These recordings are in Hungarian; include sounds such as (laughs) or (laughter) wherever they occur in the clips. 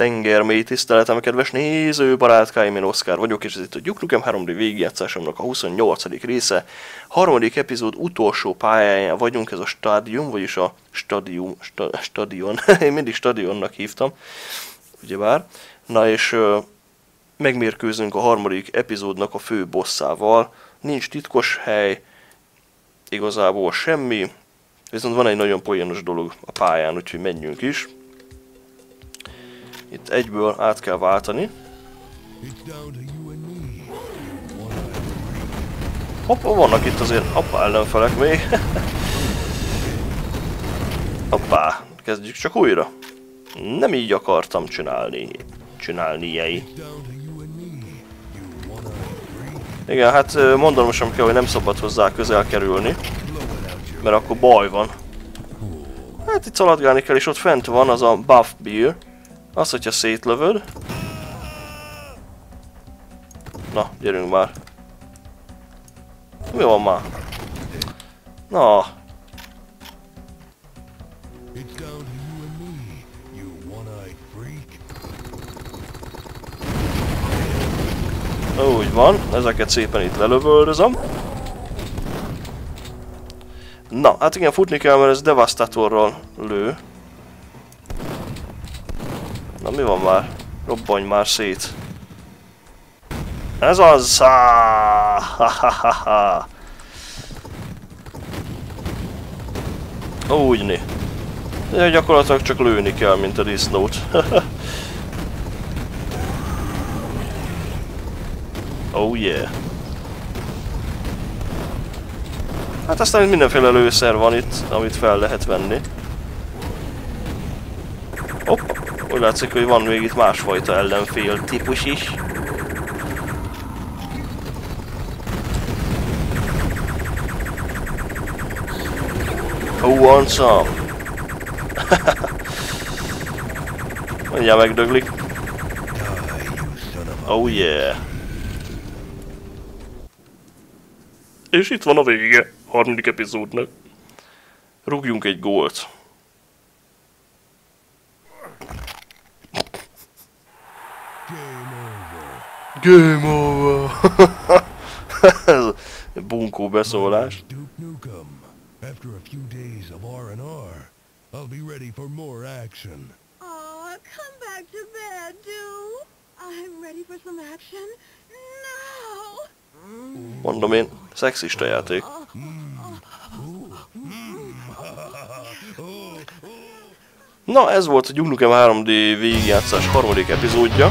tengermély tiszteletem, kedves néző barátkáim, én Oszkár vagyok, és ez itt a Duke Nukem 3D végigjátszásomnak a 28. része. Harmadik epizód utolsó pályáján vagyunk, ez a stádium, vagyis a stadium, sta, stadion, (laughs) én mindig stadionnak hívtam, ugyebár. Na és ö, megmérkőzünk a harmadik epizódnak a fő bosszával. Nincs titkos hely, igazából semmi, viszont van egy nagyon poénos dolog a pályán, úgyhogy menjünk is. Itt egyből át kell váltani. Hoppa, vannak itt azért hoppá ellenfelek még. (laughs) Hoppá, kezdjük csak újra. Nem így akartam csinálni. Csinálni jei. Igen, hát mondanom sem kell, hogy nem szabad hozzá közel kerülni. Mert akkor baj van. Hát itt szaladgálni kell, és ott fent van az a buff beer. Az, hogyha szétlövöd. Na, gyerünk már. Mi van már? Na. Úgy van, ezeket szépen itt lelövöldözöm. Na, hát igen, futni kell, mert ez Devastatorral lő. Na mi van már? Robbanj már szét. Ez az! Ha, ha, ha, ha. Úgyni. Ja, gyakorlatilag csak lőni kell, mint a disznót. (laughs) oh yeah. Hát aztán mindenféle lőszer van itt, amit fel lehet venni. Hopp, úgy látszik, hogy van még itt másfajta ellenfél típus is. Who wants some? (laughs) Mindjárt megdöglik. Oh yeah. És itt van a vége harmadik epizódnak. Rúgjunk egy gólt. Game over. (laughs) Ez bunkó beszólás. After a few days of R&R, I'll be ready for more action. Oh, come back to bed, do. I'm ready for some action now. Mondom én, szexista játék. (laughs) Na, ez volt a Duke Nukem 3D végigjátszás harmadik epizódja.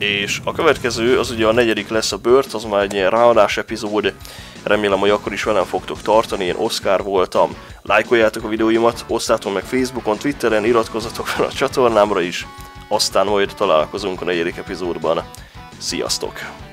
És a következő, az ugye a negyedik lesz a bört, az már egy ilyen ráadás epizód. Remélem, hogy akkor is velem fogtok tartani, én Oscar voltam. Lájkoljátok a videóimat, osztátok meg Facebookon, Twitteren, iratkozzatok fel a csatornámra is. Aztán majd találkozunk a negyedik epizódban. Sziasztok!